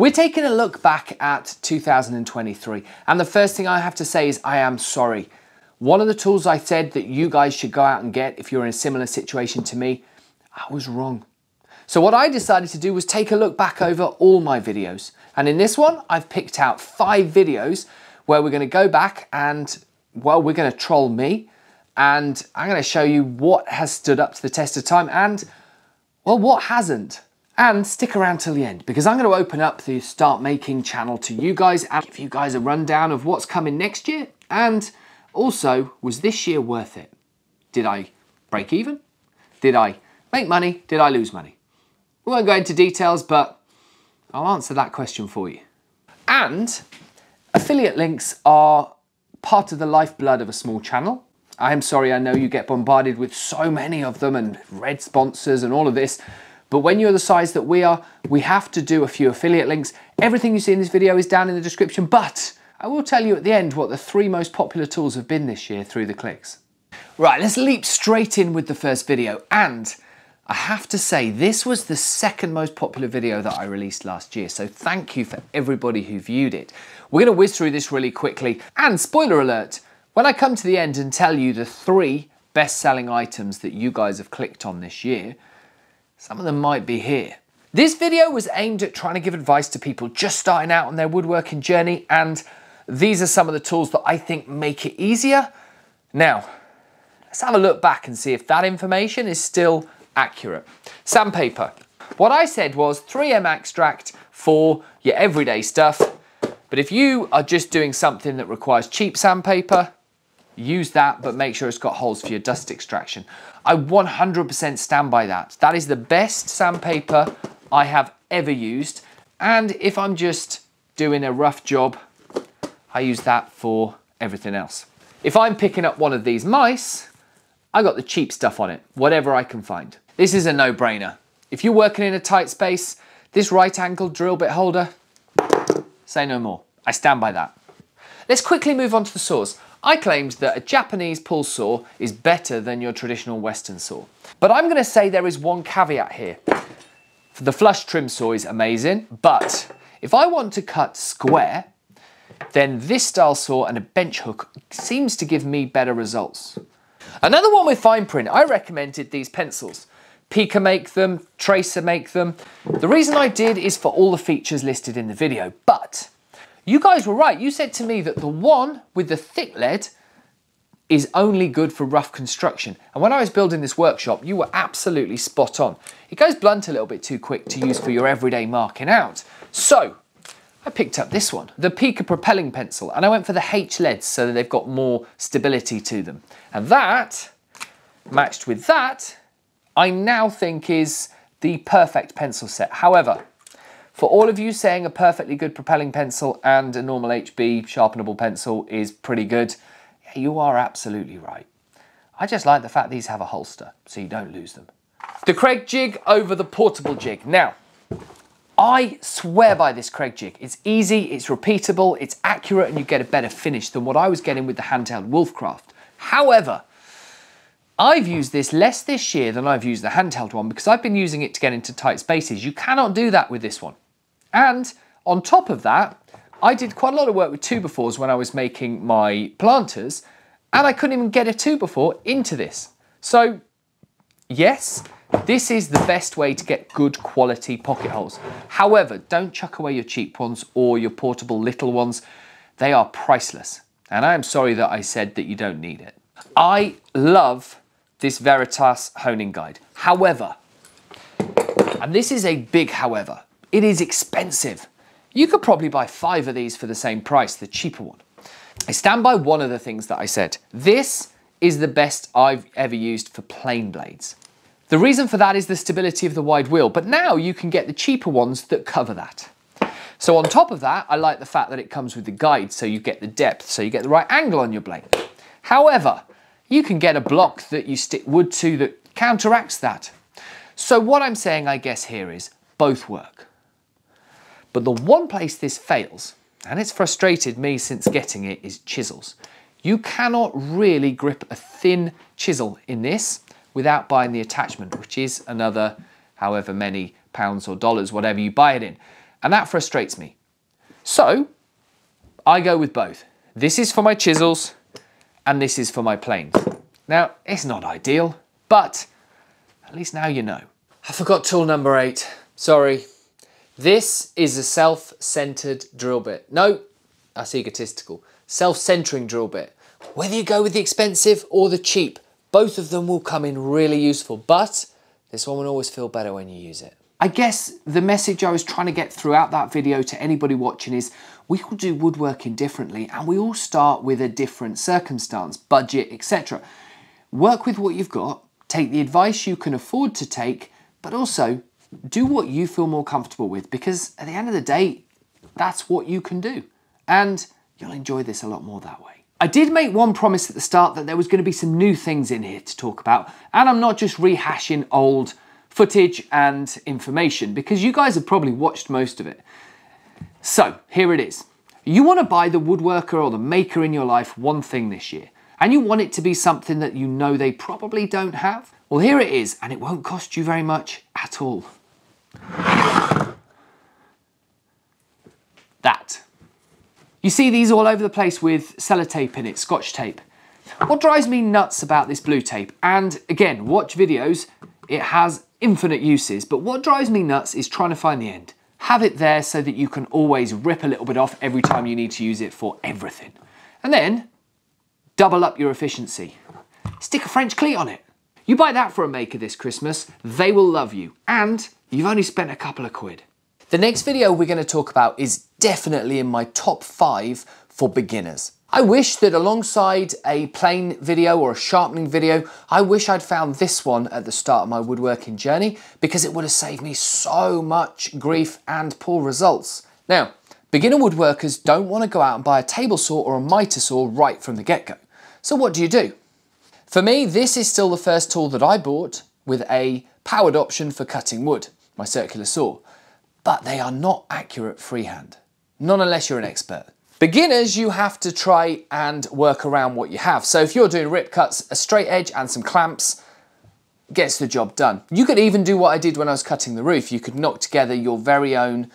We're taking a look back at 2023, and the first thing I have to say is I am sorry. One of the tools I said that you guys should go out and get if you're in a similar situation to me, I was wrong. So what I decided to do was take a look back over all my videos. And in this one, I've picked out five videos where we're gonna go back and, well, we're gonna troll me and I'm gonna show you what has stood up to the test of time and, well, what hasn't. And stick around till the end because I'm gonna open up the Start Making channel to you guys and give you guys a rundown of what's coming next year and also, was this year worth it? Did I break even? Did I make money? Did I lose money? We won't go into details, but I'll answer that question for you. And affiliate links are part of the lifeblood of a small channel. I am sorry, I know you get bombarded with so many of them and red sponsors and all of this, but when you're the size that we are, we have to do a few affiliate links. Everything you see in this video is down in the description, but I will tell you at the end what the three most popular tools have been this year through the clicks. Right, let's leap straight in with the first video. And I have to say, this was the second most popular video that I released last year. So thank you for everybody who viewed it. We're gonna whiz through this really quickly. And spoiler alert, when I come to the end and tell you the three best-selling items that you guys have clicked on this year, some of them might be here. This video was aimed at trying to give advice to people just starting out on their woodworking journey and these are some of the tools that I think make it easier. Now, let's have a look back and see if that information is still accurate. Sandpaper. What I said was 3M extract for your everyday stuff, but if you are just doing something that requires cheap sandpaper, use that, but make sure it's got holes for your dust extraction. I 100% stand by that. That is the best sandpaper I have ever used. And if I'm just doing a rough job, I use that for everything else. If I'm picking up one of these mice, I got the cheap stuff on it, whatever I can find. This is a no-brainer. If you're working in a tight space, this right angle drill bit holder, say no more. I stand by that. Let's quickly move on to the saws. I claimed that a Japanese pull saw is better than your traditional Western saw. But I'm gonna say there is one caveat here. The flush trim saw is amazing, but if I want to cut square, then this style saw and a bench hook seems to give me better results. Another one with fine print, I recommended these pencils. Pica make them, Tracer make them. The reason I did is for all the features listed in the video, but you guys were right. You said to me that the one with the thick lead is only good for rough construction. And when I was building this workshop, you were absolutely spot on. It goes blunt a little bit too quick to use for your everyday marking out. So I picked up this one, the Pica propelling pencil, and I went for the H leads so that they've got more stability to them. And that, matched with that, I now think is the perfect pencil set. However, for all of you saying a perfectly good propelling pencil and a normal HB sharpenable pencil is pretty good, yeah, you are absolutely right. I just like the fact these have a holster, so you don't lose them. The Kreg jig over the portable jig. Now, I swear by this Kreg jig. It's easy, it's repeatable, it's accurate, and you get a better finish than what I was getting with the handheld Wolfcraft. However, I've used this less this year than I've used the handheld one because I've been using it to get into tight spaces. You cannot do that with this one. And on top of that, I did quite a lot of work with 2x4s when I was making my planters, and I couldn't even get a 2x4 into this. So, yes, this is the best way to get good quality pocket holes. However, don't chuck away your cheap ones or your portable little ones. They are priceless. And I am sorry that I said that you don't need it. I love this Veritas honing guide. However, and this is a big however, it is expensive. You could probably buy five of these for the same price, the cheaper one. I stand by one of the things that I said. This is the best I've ever used for plane blades. The reason for that is the stability of the wide wheel, but now you can get the cheaper ones that cover that. So on top of that, I like the fact that it comes with the guide, so you get the depth, so you get the right angle on your blade. However, you can get a block that you stick wood to that counteracts that. So what I'm saying, I guess, here is both work. But the one place this fails, and it's frustrated me since getting it, is chisels. You cannot really grip a thin chisel in this without buying the attachment, which is another however many pounds or dollars, whatever you buy it in. And that frustrates me. So I go with both. This is for my chisels and this is for my planes. Now, it's not ideal, but at least now you know. I forgot tool number eight. Sorry. This is a self-centered drill bit. No, that's egotistical. Self-centering drill bit. Whether you go with the expensive or the cheap, both of them will come in really useful, but this one will always feel better when you use it. I guess the message I was trying to get throughout that video to anybody watching is we all do woodworking differently and we all start with a different circumstance, budget, etc. Work with what you've got, take the advice you can afford to take, but also do what you feel more comfortable with because at the end of the day, that's what you can do. And you'll enjoy this a lot more that way. I did make one promise at the start that there was going to be some new things in here to talk about, and I'm not just rehashing old footage and information because you guys have probably watched most of it. So here it is. You want to buy the woodworker or the maker in your life one thing this year, and you want it to be something that you know they probably don't have. Well, here it is, and it won't cost you very much at all. That. You see these all over the place with sellotape in it, scotch tape. What drives me nuts about this blue tape, and again, watch videos, it has infinite uses, but what drives me nuts is trying to find the end. Have it there so that you can always rip a little bit off every time you need to use it for everything. And then, double up your efficiency. Stick a French cleat on it. You buy that for a maker this Christmas, they will love you, and you've only spent a couple of quid. The next video we're going to talk about is definitely in my top five for beginners. I wish that alongside a plane video or a sharpening video, I wish I'd found this one at the start of my woodworking journey because it would have saved me so much grief and poor results. Now, beginner woodworkers don't want to go out and buy a table saw or a miter saw right from the get-go. So what do you do? For me, this is still the first tool that I bought with a powered option for cutting wood, my circular saw but they are not accurate freehand, not unless you're an expert. Beginners, you have to try and work around what you have. So if you're doing rip cuts, a straight edge and some clamps gets the job done. You could even do what I did when I was cutting the roof. You could knock together your very own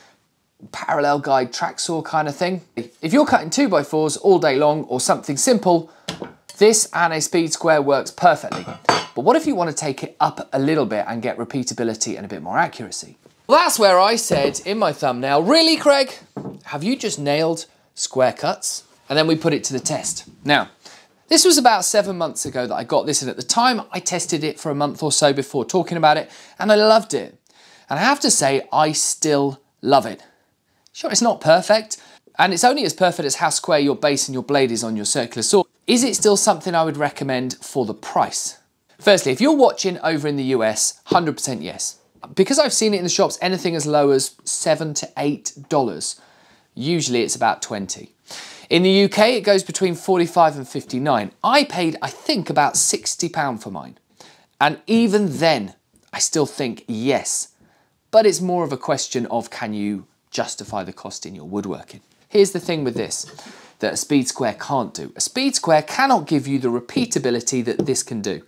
parallel guide track saw kind of thing. If you're cutting 2x4s all day long or something simple, this and a speed square works perfectly. But what if you want to take it up a little bit and get repeatability and a bit more accuracy? Well, that's where I said in my thumbnail, really, Kreg? Have you just nailed square cuts? And then we put it to the test. Now, this was about seven months ago that I got this, and at the time I tested it for a month or so before talking about it, and I loved it. And I have to say, I still love it. Sure, it's not perfect, and it's only as perfect as how square your base and your blade is on your circular saw. Is it still something I would recommend for the price? Firstly, if you're watching over in the US, 100% yes because I've seen it in the shops, anything as low as seven to eight dollars. Usually it's about 20. In the UK, it goes between 45 and 59. I paid, I think, about 60 pound for mine. And even then, I still think yes, but it's more of a question of can you justify the cost in your woodworking. Here's the thing with this that a speed square can't do. A speed square cannot give you the repeatability that this can do.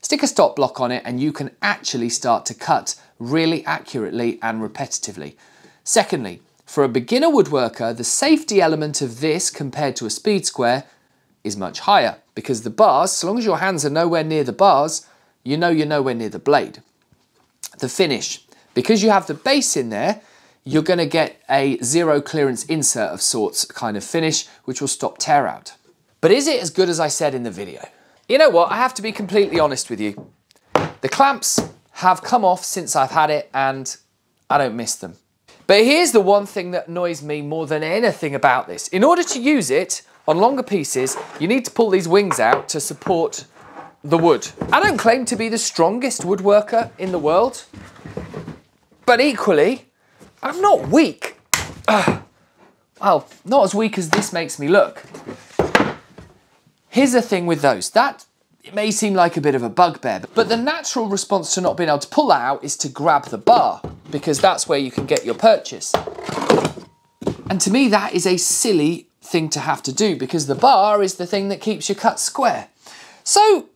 Stick a stop block on it and you can actually start to cut really accurately and repetitively. Secondly, for a beginner woodworker, the safety element of this compared to a speed square is much higher because the bars, so long as your hands are nowhere near the bars, you know you're nowhere near the blade. The finish, because you have the base in there, you're going to get a zero clearance insert of sorts kind of finish, which will stop tear out. But is it as good as I said in the video? You know what, I have to be completely honest with you. The clamps have come off since I've had it and I don't miss them. But here's the one thing that annoys me more than anything about this. In order to use it on longer pieces, you need to pull these wings out to support the wood. I don't claim to be the strongest woodworker in the world, but equally, I'm not weak. Ugh. Well, not as weak as this makes me look. Here's the thing with those. That it may seem like a bit of a bugbear, but the natural response to not being able to pull that out is to grab the bar, because that's where you can get your purchase. And to me, that is a silly thing to have to do, because the bar is the thing that keeps your cut square. So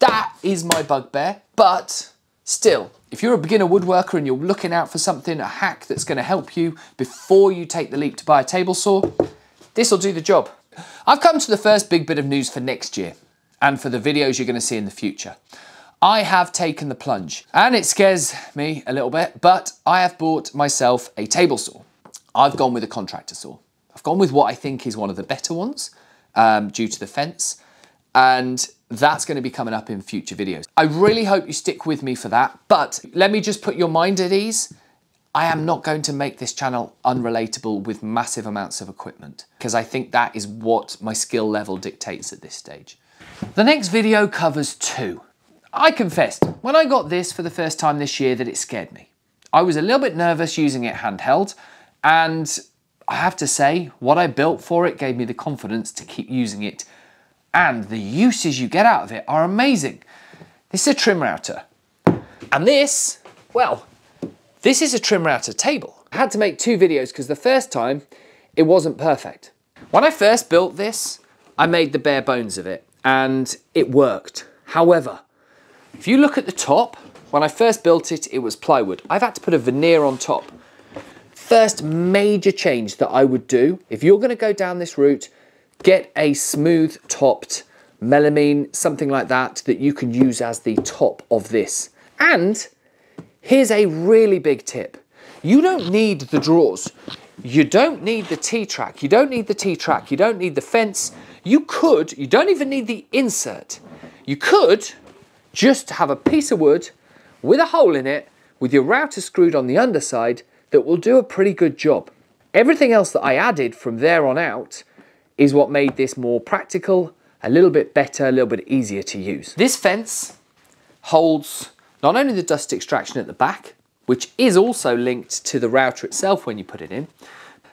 that is my bugbear, but still, If you're a beginner woodworker and you're looking out for something, a hack that's gonna help you before you take the leap to buy a table saw, this will do the job. I've come to the first big bit of news for next year and for the videos you're gonna see in the future. I have taken the plunge and it scares me a little bit, but I have bought myself a table saw. I've gone with a contractor saw. I've gone with what I think is one of the better ones um, due to the fence and that's going to be coming up in future videos. I really hope you stick with me for that, but let me just put your mind at ease. I am not going to make this channel unrelatable with massive amounts of equipment because I think that is what my skill level dictates at this stage. The next video covers two. I confessed when I got this for the first time this year that it scared me. I was a little bit nervous using it handheld and I have to say what I built for it gave me the confidence to keep using it and the uses you get out of it are amazing. This is a trim router. And this, well, this is a trim router table. I had to make two videos because the first time it wasn't perfect. When I first built this, I made the bare bones of it and it worked. However, if you look at the top, when I first built it, it was plywood. I've had to put a veneer on top. First major change that I would do, if you're gonna go down this route, Get a smooth topped melamine, something like that, that you can use as the top of this. And here's a really big tip. You don't need the drawers. You don't need the T-track. You don't need the T-track. You don't need the fence. You could, you don't even need the insert. You could just have a piece of wood with a hole in it with your router screwed on the underside that will do a pretty good job. Everything else that I added from there on out is what made this more practical, a little bit better, a little bit easier to use. This fence holds not only the dust extraction at the back, which is also linked to the router itself when you put it in,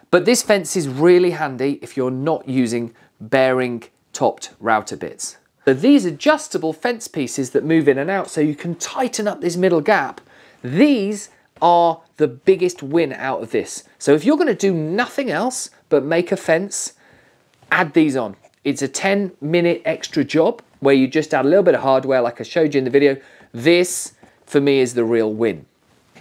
but this fence is really handy if you're not using bearing topped router bits. So these adjustable fence pieces that move in and out so you can tighten up this middle gap, these are the biggest win out of this. So if you're gonna do nothing else but make a fence add these on. It's a 10 minute extra job where you just add a little bit of hardware like I showed you in the video. This, for me, is the real win.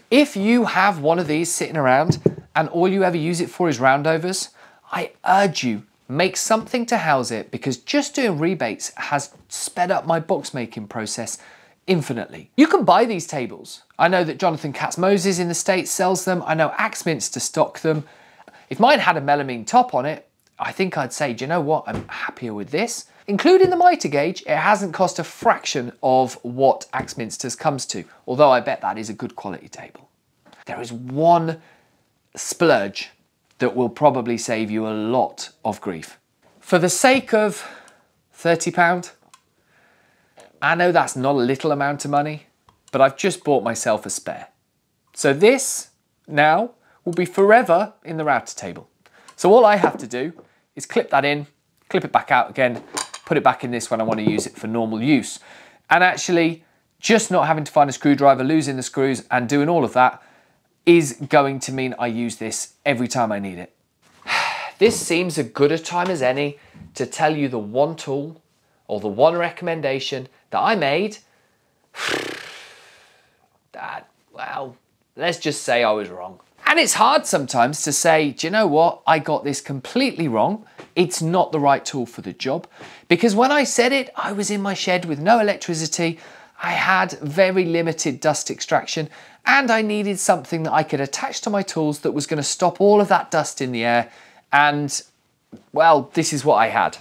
If you have one of these sitting around and all you ever use it for is roundovers, I urge you, make something to house it because just doing rebates has sped up my box making process infinitely. You can buy these tables. I know that Jonathan Katz Moses in the States sells them. I know Axminster stock them. If mine had a melamine top on it, I think I'd say, do you know what? I'm happier with this. Including the mitre gauge, it hasn't cost a fraction of what Axminster's comes to, although I bet that is a good quality table. There is one splurge that will probably save you a lot of grief. For the sake of £30, I know that's not a little amount of money, but I've just bought myself a spare. So this now will be forever in the router table. So all I have to do is clip that in, clip it back out again, put it back in this when I want to use it for normal use. And actually, just not having to find a screwdriver, losing the screws and doing all of that is going to mean I use this every time I need it. This seems a good a time as any to tell you the one tool or the one recommendation that I made that, well, let's just say I was wrong. And it's hard sometimes to say, do you know what? I got this completely wrong. It's not the right tool for the job. Because when I said it, I was in my shed with no electricity. I had very limited dust extraction and I needed something that I could attach to my tools that was going to stop all of that dust in the air. And well, this is what I had.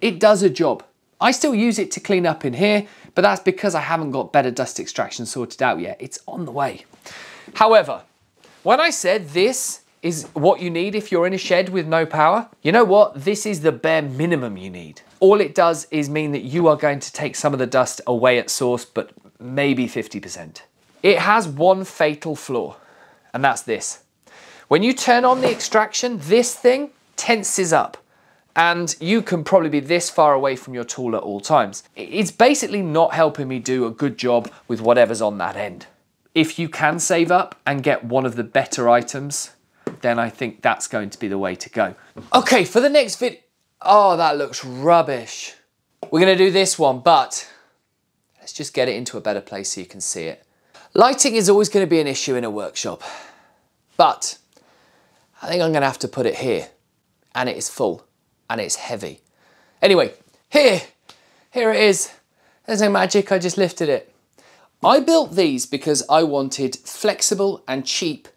It does a job. I still use it to clean up in here, but that's because I haven't got better dust extraction sorted out yet. It's on the way. However, when I said this is what you need if you're in a shed with no power, you know what? This is the bare minimum you need. All it does is mean that you are going to take some of the dust away at source, but maybe 50%. It has one fatal flaw, and that's this. When you turn on the extraction, this thing tenses up and you can probably be this far away from your tool at all times. It's basically not helping me do a good job with whatever's on that end. If you can save up and get one of the better items, then I think that's going to be the way to go. Okay, for the next vid, oh, that looks rubbish. We're gonna do this one, but let's just get it into a better place so you can see it. Lighting is always going to be an issue in a workshop, but I think I'm to have to put it here. And it is full and it's heavy. Anyway, here, here it is. There's no magic, I just lifted it. I built these because I wanted flexible and cheap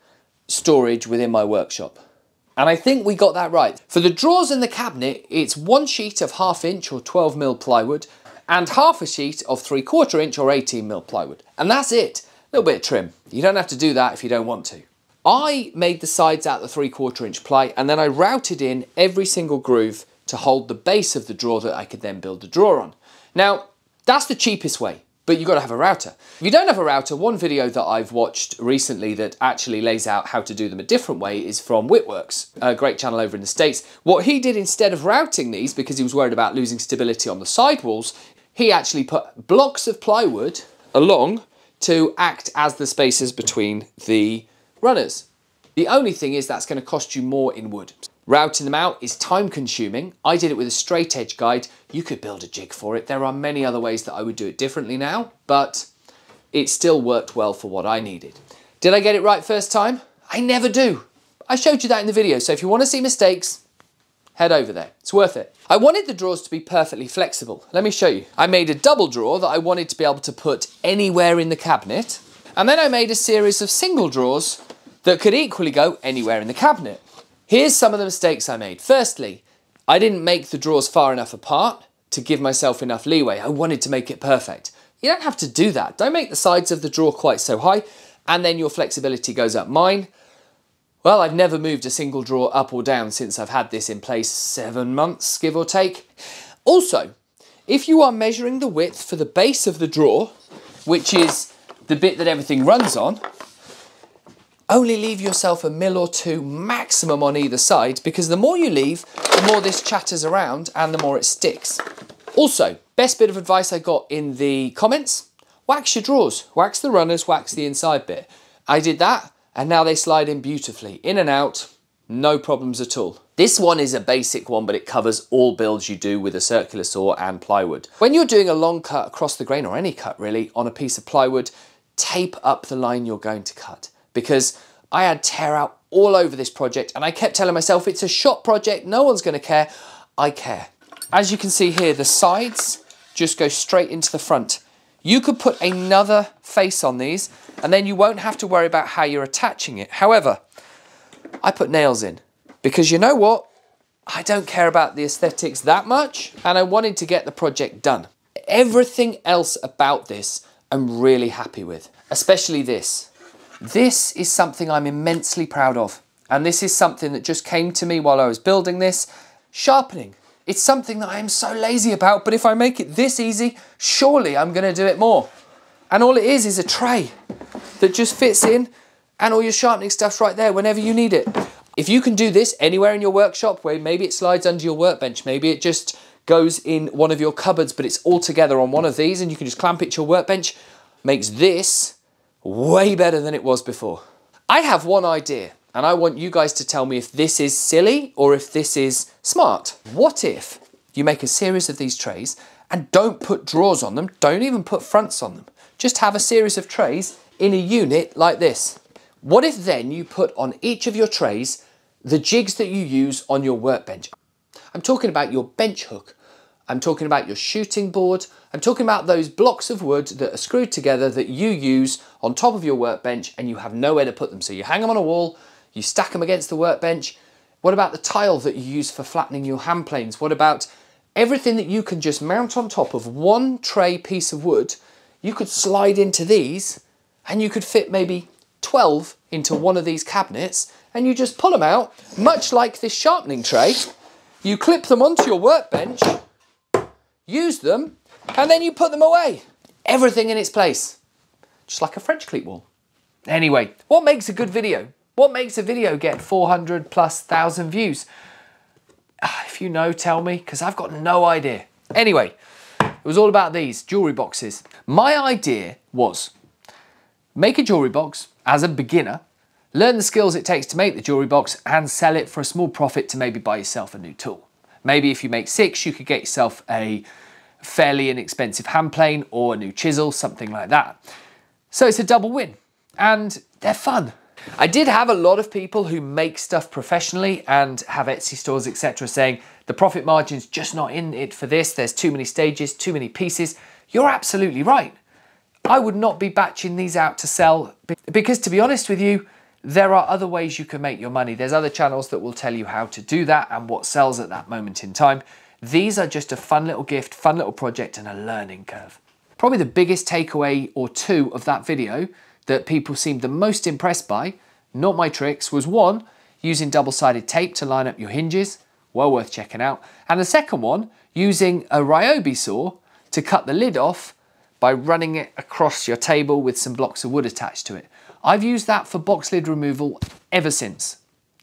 storage within my workshop. And I think we got that right. For the drawers in the cabinet, it's one sheet of half inch or 12 mil plywood and half a sheet of three quarter inch or 18 mil plywood. And that's it. A little bit of trim. You don't have to do that if you don't want to. I made the sides out the three quarter inch ply and then I routed in every single groove to hold the base of the drawer that I could then build the drawer on. Now, that's the cheapest way but you've got to have a router. If you don't have a router, one video that I've watched recently that actually lays out how to do them a different way is from Whitworks, a great channel over in the States. What he did instead of routing these, because he was worried about losing stability on the sidewalls, he actually put blocks of plywood along to act as the spaces between the runners. The only thing is that's going to cost you more in wood. Routing them out is time consuming. I did it with a straight edge guide. You could build a jig for it. There are many other ways that I would do it differently now, but it still worked well for what I needed. Did I get it right first time? I never do. I showed you that in the video, so if you want to see mistakes, head over there. It's worth it. I wanted the drawers to be perfectly flexible. Let me show you. I made a double drawer that I wanted to be able to put anywhere in the cabinet. And then I made a series of single drawers that could equally go anywhere in the cabinet. Here's some of the mistakes I made. Firstly, I didn't make the drawers far enough apart to give myself enough leeway. I wanted to make it perfect. You don't have to do that. Don't make the sides of the drawer quite so high and then your flexibility goes up. Mine, well, I've never moved a single drawer up or down since I've had this in place seven months, give or take. Also, if you are measuring the width for the base of the drawer, which is the bit that everything runs on, only leave yourself a mil or two maximum on either side because the more you leave, the more this chatters around and the more it sticks. Also, best bit of advice I got in the comments, wax your drawers. Wax the runners, wax the inside bit. I did that and now they slide in beautifully. In and out, no problems at all. This one is a basic one, but it covers all builds you do with a circular saw and plywood. When you're doing a long cut across the grain, or any cut really, on a piece of plywood, tape up the line you're going to cut because I had tear out all over this project and I kept telling myself it's a shop project, no one's gonna care. I care. As you can see here, the sides just go straight into the front. You could put another face on these and then you won't have to worry about how you're attaching it. However, I put nails in because you know what? I don't care about the aesthetics that much and I wanted to get the project done. Everything else about this I'm really happy with, especially this. This is something I'm immensely proud of. And this is something that just came to me while I was building this. Sharpening. It's something that I am so lazy about, but if I make it this easy, surely I'm gonna do it more. And all it is is a tray that just fits in and all your sharpening stuff's right there whenever you need it. If you can do this anywhere in your workshop where maybe it slides under your workbench, maybe it just goes in one of your cupboards, but it's all together on one of these and you can just clamp it to your workbench, makes this way better than it was before. I have one idea and I want you guys to tell me if this is silly or if this is smart. What if you make a series of these trays and don't put drawers on them, don't even put fronts on them. Just have a series of trays in a unit like this. What if then you put on each of your trays the jigs that you use on your workbench? I'm talking about your bench hook. I'm talking about your shooting board. I'm talking about those blocks of wood that are screwed together that you use on top of your workbench and you have nowhere to put them. So you hang them on a wall, you stack them against the workbench. What about the tile that you use for flattening your hand planes? What about everything that you can just mount on top of one tray piece of wood? You could slide into these and you could fit maybe 12 into one of these cabinets and you just pull them out, much like this sharpening tray. You clip them onto your workbench use them, and then you put them away. Everything in its place. Just like a French cleat wall. Anyway, what makes a good video? What makes a video get 400 plus thousand views? Ah, if you know, tell me, because I've got no idea. Anyway, it was all about these jewelry boxes. My idea was make a jewelry box as a beginner, learn the skills it takes to make the jewelry box and sell it for a small profit to maybe buy yourself a new tool. Maybe if you make six, you could get yourself a fairly inexpensive hand plane or a new chisel, something like that. So it's a double win and they're fun. I did have a lot of people who make stuff professionally and have Etsy stores, etc., saying the profit margin's just not in it for this. There's too many stages, too many pieces. You're absolutely right. I would not be batching these out to sell because, to be honest with you, there are other ways you can make your money. There's other channels that will tell you how to do that and what sells at that moment in time. These are just a fun little gift, fun little project, and a learning curve. Probably the biggest takeaway or two of that video that people seemed the most impressed by, not my tricks, was one, using double-sided tape to line up your hinges, well worth checking out, and the second one, using a Ryobi saw to cut the lid off by running it across your table with some blocks of wood attached to it. I've used that for box lid removal ever since,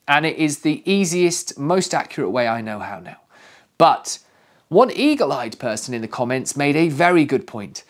and it is the easiest, most accurate way I know how now. But one eagle-eyed person in the comments made a very good point.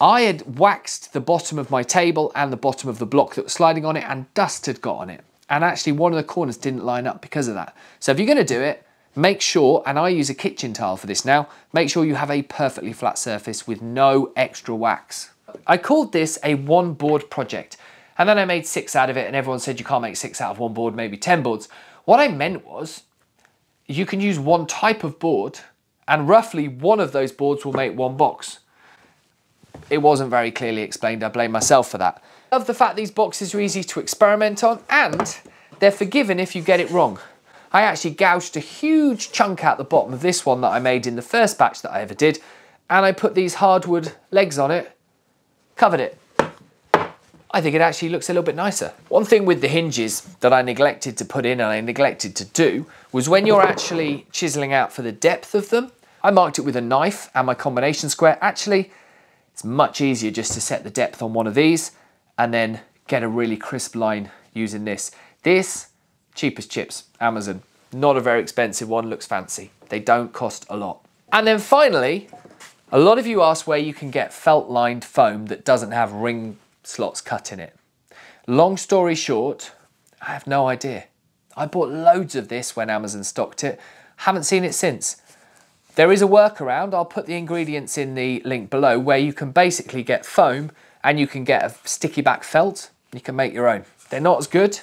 I had waxed the bottom of my table and the bottom of the block that was sliding on it and dust had got on it. And actually one of the corners didn't line up because of that. So if you're gonna do it, make sure, and I use a kitchen tile for this now, make sure you have a perfectly flat surface with no extra wax. I called this a one board project. And then I made six out of it and everyone said you can't make six out of one board, maybe 10 boards. What I meant was you can use one type of board and roughly one of those boards will make one box. It wasn't very clearly explained. I blame myself for that. Love the fact these boxes are easy to experiment on and they're forgiven if you get it wrong. I actually gouged a huge chunk out the bottom of this one that I made in the first batch that I ever did and I put these hardwood legs on it, covered it. I think it actually looks a little bit nicer. One thing with the hinges that I neglected to put in and I neglected to do was when you're actually chiseling out for the depth of them, I marked it with a knife and my combination square. Actually, it's much easier just to set the depth on one of these and then get a really crisp line using this. This, cheapest chips, Amazon. Not a very expensive one, looks fancy. They don't cost a lot. And then finally, a lot of you ask where you can get felt lined foam that doesn't have ring slots cut in it. Long story short, I have no idea. I bought loads of this when Amazon stocked it. Haven't seen it since. There is a workaround. I'll put the ingredients in the link below where you can basically get foam and you can get a sticky back felt. You can make your own. They're not as good,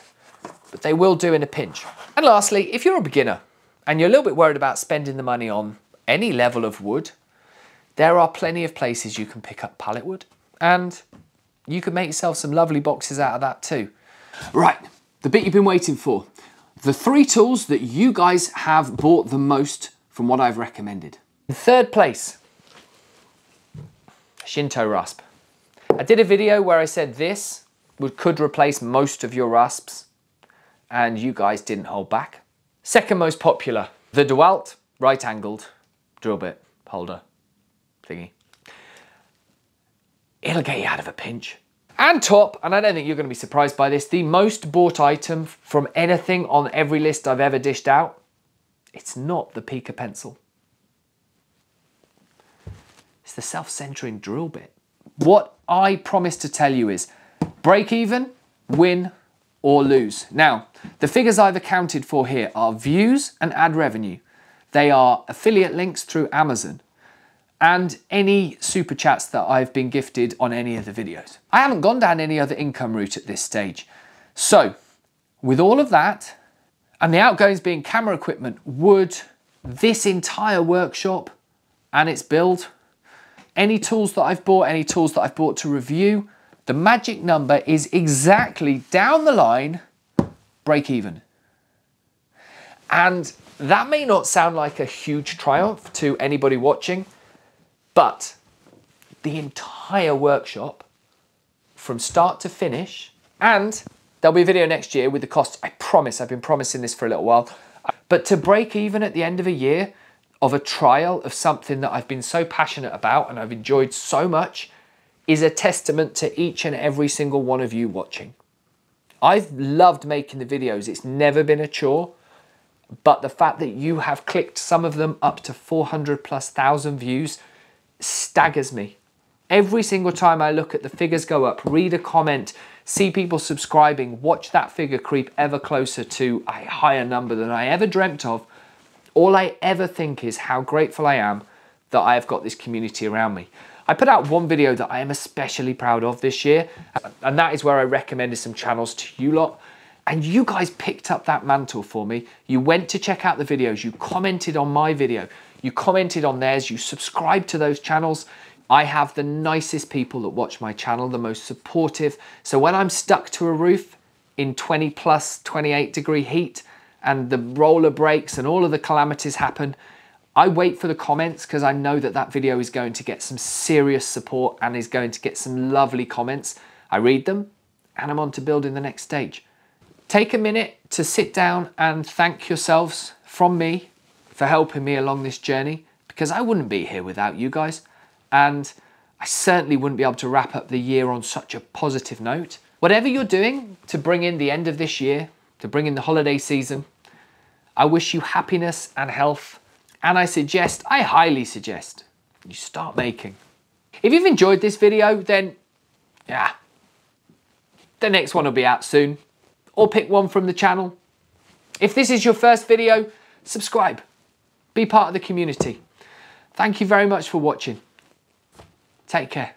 but they will do in a pinch. And lastly, if you're a beginner and you're a little bit worried about spending the money on any level of wood, there are plenty of places you can pick up pallet wood and you can make yourself some lovely boxes out of that too. Right, the bit you've been waiting for. The three tools that you guys have bought the most from what I've recommended. In third place, Shinto rasp. I did a video where I said this would, could replace most of your rasps and you guys didn't hold back. Second most popular, the DeWalt right angled drill bit holder thingy. It'll get you out of a pinch. And top, and I don't think you're going to be surprised by this, the most bought item from anything on every list I've ever dished out it's not the Pica pencil. It's the self-centering drill bit. What I promise to tell you is break even, win, or lose. Now, the figures I've accounted for here are views and ad revenue. They are affiliate links through Amazon and any super chats that I've been gifted on any of the videos. I haven't gone down any other income route at this stage. So, with all of that, and the outgoings being camera equipment, wood, this entire workshop and its build, any tools that I've bought, any tools that I've bought to review, the magic number is exactly down the line, break even. And that may not sound like a huge triumph to anybody watching, but the entire workshop from start to finish and There'll be a video next year with the costs. I promise, I've been promising this for a little while. But to break even at the end of a year of a trial of something that I've been so passionate about and I've enjoyed so much is a testament to each and every single one of you watching. I've loved making the videos. It's never been a chore. But the fact that you have clicked some of them up to 400 plus thousand views staggers me. Every single time I look at the figures go up, read a comment, see people subscribing, watch that figure creep ever closer to a higher number than I ever dreamt of, all I ever think is how grateful I am that I have got this community around me. I put out one video that I am especially proud of this year, and that is where I recommended some channels to you lot. And you guys picked up that mantle for me. You went to check out the videos, you commented on my video, you commented on theirs, you subscribed to those channels. I have the nicest people that watch my channel, the most supportive. So when I'm stuck to a roof in 20 plus 28 degree heat and the roller breaks and all of the calamities happen, I wait for the comments because I know that that video is going to get some serious support and is going to get some lovely comments. I read them and I'm on to building the next stage. Take a minute to sit down and thank yourselves from me for helping me along this journey because I wouldn't be here without you guys. And I certainly wouldn't be able to wrap up the year on such a positive note. Whatever you're doing to bring in the end of this year, to bring in the holiday season, I wish you happiness and health and I suggest, I highly suggest, you start making. If you've enjoyed this video, then yeah, the next one will be out soon. Or pick one from the channel. If this is your first video, subscribe. Be part of the community. Thank you very much for watching. Take care.